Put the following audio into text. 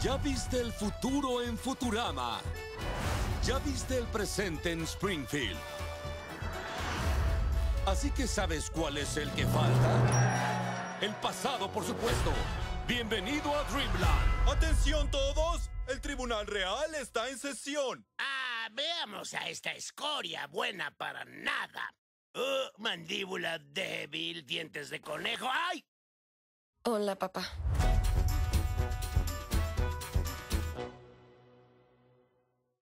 Ya viste el futuro en Futurama. Ya viste el presente en Springfield. Así que sabes cuál es el que falta. El pasado, por supuesto. Bienvenido a Dreamland. ¡Atención todos! El Tribunal Real está en sesión. Ah, veamos a esta escoria buena para nada. Uh, mandíbula débil, dientes de conejo. ¡Ay! Hola, papá.